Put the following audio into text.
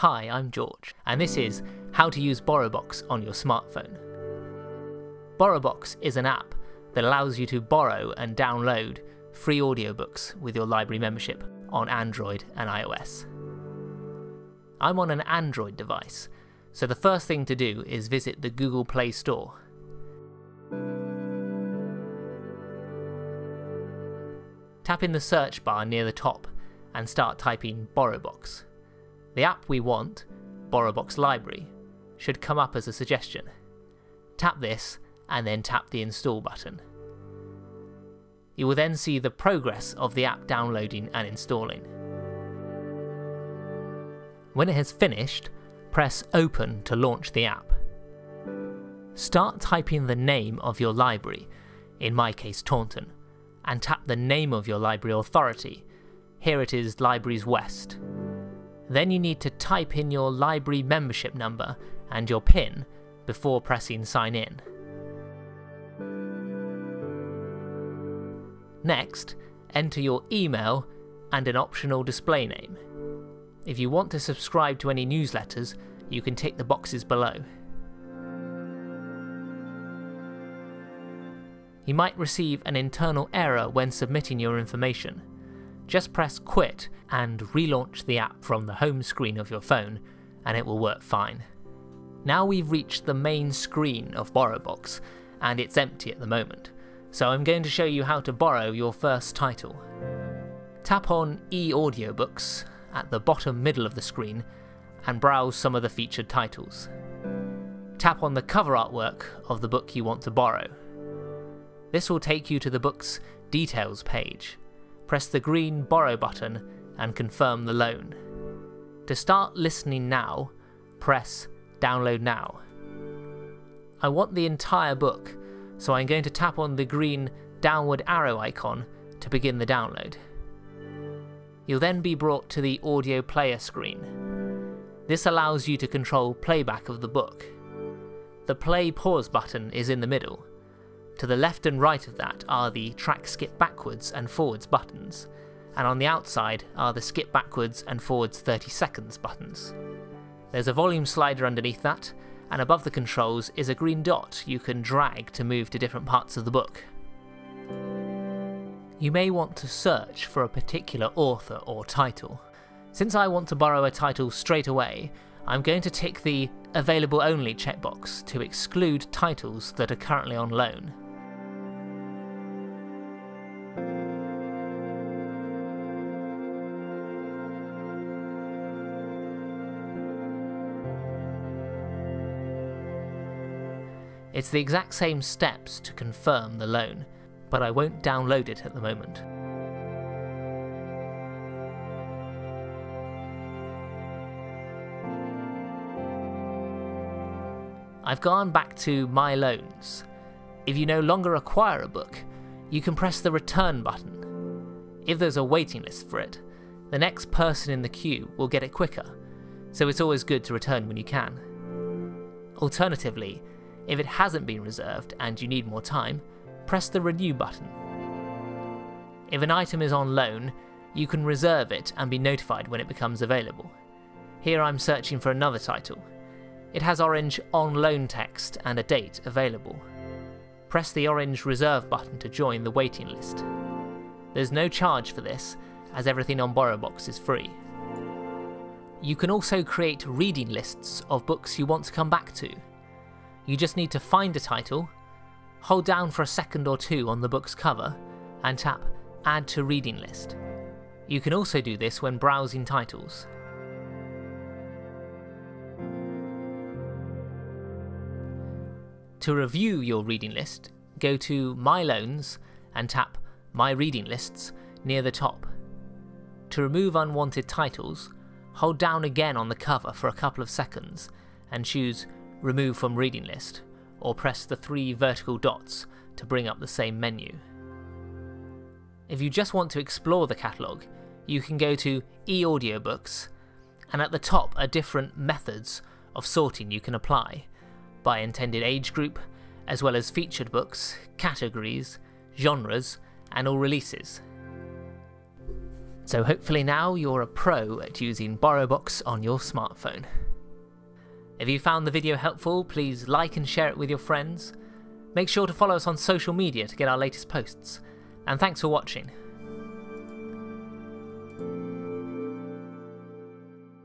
Hi, I'm George, and this is How to Use BorrowBox on your smartphone. BorrowBox is an app that allows you to borrow and download free audiobooks with your library membership on Android and iOS. I'm on an Android device, so the first thing to do is visit the Google Play Store. Tap in the search bar near the top and start typing BorrowBox. The app we want, BorrowBox Library, should come up as a suggestion. Tap this and then tap the install button. You will then see the progress of the app downloading and installing. When it has finished, press Open to launch the app. Start typing the name of your library, in my case Taunton, and tap the name of your library authority. Here it is Libraries West. Then you need to type in your library membership number and your PIN before pressing Sign In. Next, enter your email and an optional display name. If you want to subscribe to any newsletters, you can tick the boxes below. You might receive an internal error when submitting your information. Just press Quit and relaunch the app from the home screen of your phone, and it will work fine. Now we've reached the main screen of BorrowBox, and it's empty at the moment, so I'm going to show you how to borrow your first title. Tap on e-audiobooks at the bottom middle of the screen and browse some of the featured titles. Tap on the cover artwork of the book you want to borrow. This will take you to the book's details page. Press the green borrow button and confirm the loan. To start listening now, press download now. I want the entire book, so I'm going to tap on the green downward arrow icon to begin the download. You'll then be brought to the audio player screen. This allows you to control playback of the book. The play pause button is in the middle. To the left and right of that are the track skip backwards and forwards buttons, and on the outside are the skip backwards and forwards 30 seconds buttons. There's a volume slider underneath that, and above the controls is a green dot you can drag to move to different parts of the book. You may want to search for a particular author or title. Since I want to borrow a title straight away, I'm going to tick the Available Only checkbox to exclude titles that are currently on loan. It's the exact same steps to confirm the loan, but I won't download it at the moment. I've gone back to My Loans. If you no longer acquire a book, you can press the return button. If there's a waiting list for it, the next person in the queue will get it quicker, so it's always good to return when you can. Alternatively, if it hasn't been reserved and you need more time, press the renew button. If an item is on loan, you can reserve it and be notified when it becomes available. Here I'm searching for another title. It has orange on loan text and a date available. Press the orange reserve button to join the waiting list. There's no charge for this, as everything on BorrowBox is free. You can also create reading lists of books you want to come back to. You just need to find a title, hold down for a second or two on the book's cover, and tap Add to Reading List. You can also do this when browsing titles. To review your reading list, go to My Loans and tap My Reading Lists near the top. To remove unwanted titles, hold down again on the cover for a couple of seconds and choose Remove from Reading List, or press the three vertical dots to bring up the same menu. If you just want to explore the catalogue, you can go to e-audiobooks, and at the top are different methods of sorting you can apply, by intended age group, as well as featured books, categories, genres, and all releases. So hopefully now you're a pro at using BorrowBox on your smartphone. If you found the video helpful, please like and share it with your friends. Make sure to follow us on social media to get our latest posts. And thanks for watching.